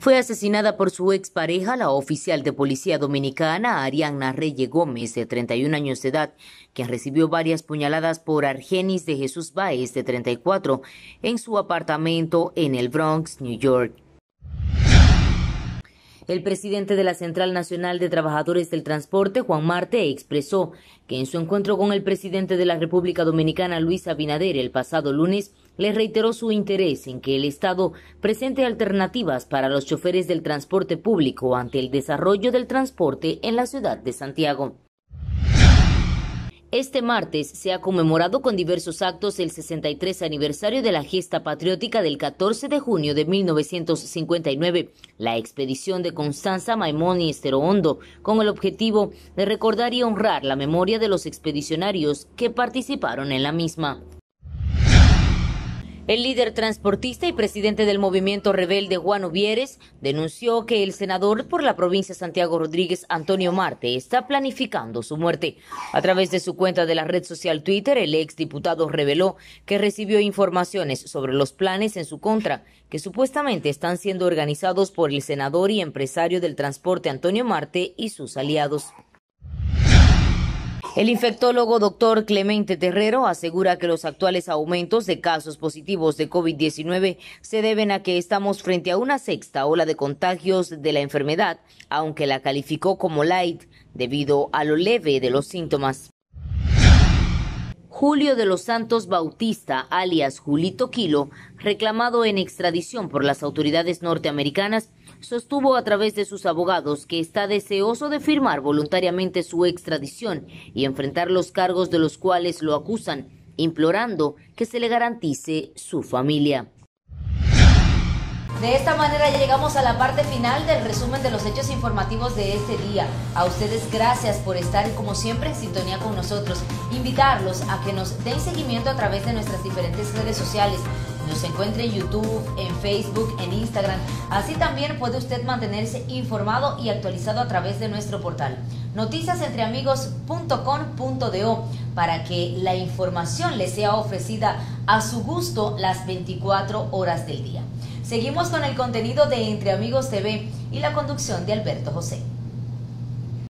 Fue asesinada por su expareja, la oficial de policía dominicana Arianna Reyes Gómez, de 31 años de edad, quien recibió varias puñaladas por Argenis de Jesús Báez, de 34, en su apartamento en el Bronx, New York. El presidente de la Central Nacional de Trabajadores del Transporte, Juan Marte, expresó que en su encuentro con el presidente de la República Dominicana, Luis Abinader, el pasado lunes, le reiteró su interés en que el Estado presente alternativas para los choferes del transporte público ante el desarrollo del transporte en la ciudad de Santiago. Este martes se ha conmemorado con diversos actos el 63 aniversario de la gesta patriótica del 14 de junio de 1959, la expedición de Constanza Maimón y Estero Hondo, con el objetivo de recordar y honrar la memoria de los expedicionarios que participaron en la misma. El líder transportista y presidente del movimiento rebelde Juan Uvieres denunció que el senador por la provincia Santiago Rodríguez Antonio Marte está planificando su muerte. A través de su cuenta de la red social Twitter, el exdiputado reveló que recibió informaciones sobre los planes en su contra que supuestamente están siendo organizados por el senador y empresario del transporte Antonio Marte y sus aliados. El infectólogo doctor Clemente Terrero asegura que los actuales aumentos de casos positivos de COVID-19 se deben a que estamos frente a una sexta ola de contagios de la enfermedad, aunque la calificó como light debido a lo leve de los síntomas. Julio de los Santos Bautista, alias Julito Kilo, reclamado en extradición por las autoridades norteamericanas, sostuvo a través de sus abogados que está deseoso de firmar voluntariamente su extradición y enfrentar los cargos de los cuales lo acusan, implorando que se le garantice su familia. De esta manera ya llegamos a la parte final del resumen de los hechos informativos de este día. A ustedes gracias por estar como siempre en sintonía con nosotros. Invitarlos a que nos den seguimiento a través de nuestras diferentes redes sociales. Nos encuentre en YouTube, en Facebook, en Instagram. Así también puede usted mantenerse informado y actualizado a través de nuestro portal noticiasentreamigos.com.do para que la información le sea ofrecida a su gusto las 24 horas del día. Seguimos con el contenido de Entre Amigos TV y la conducción de Alberto José.